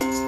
you